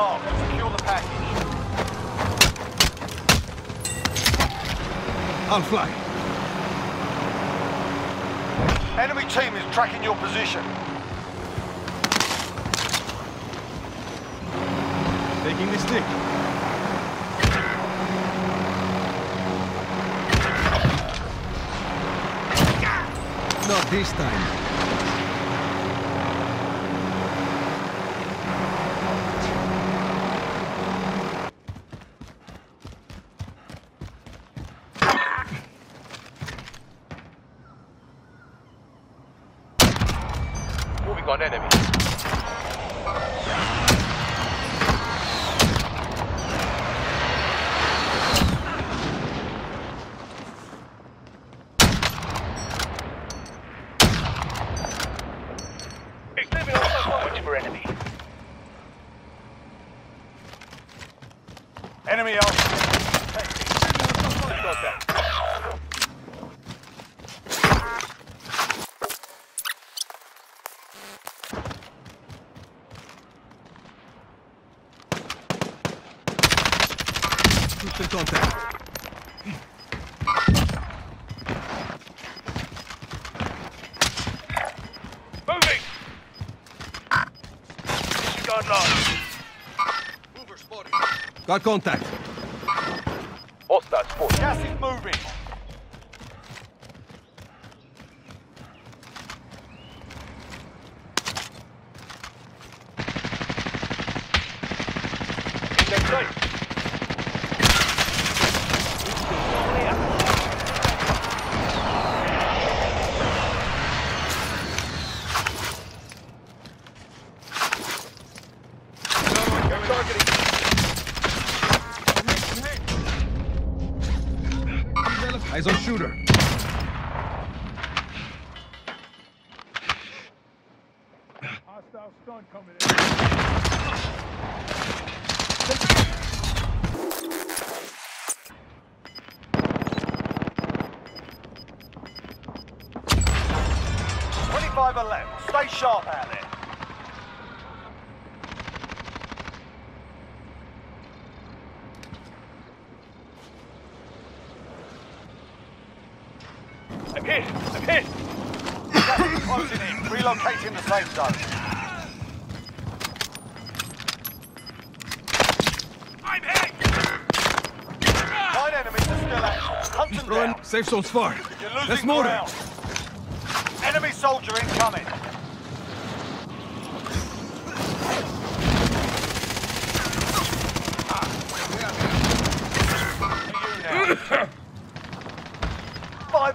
Secure the package. I'll fly. Enemy team is tracking your position. Taking the stick. Not this time. On enemy. Enemy out. Contact. Troops in contact. Moving! Disregard line. Got contact. Hostile spotted. Gas is moving. In their Targeting. Eyes on shooter. Hostile stun coming in. Twenty-five left. Stay sharp out there. I'm hit. I'm hit. Closing in. Relocating the safe zone. I'm hit. Nine enemies are still active. Hunt them down. safe zone's far. You're losing Let's motor. ground. Enemy soldier incoming.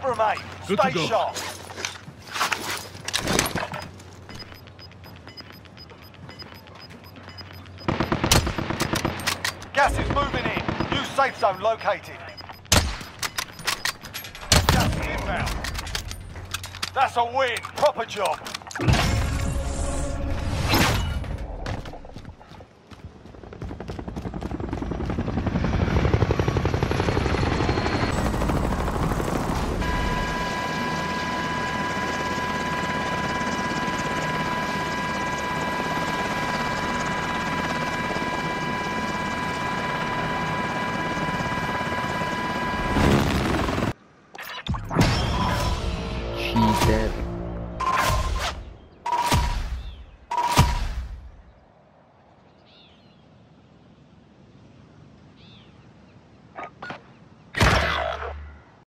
Five remain. Good to go. sharp. Gas is moving in. New safe zone located. Gas is inbound. That's a win. Proper job. dead.